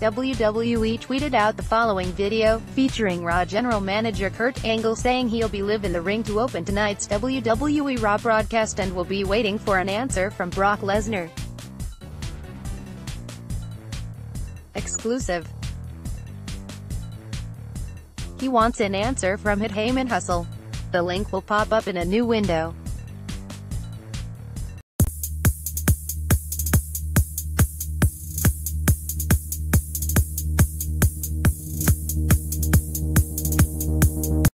WWE tweeted out the following video, featuring Raw General Manager Kurt Angle saying he'll be live in the ring to open tonight's WWE Raw broadcast and will be waiting for an answer from Brock Lesnar. Exclusive. He wants an answer from Hit Heyman Hustle. The link will pop up in a new window.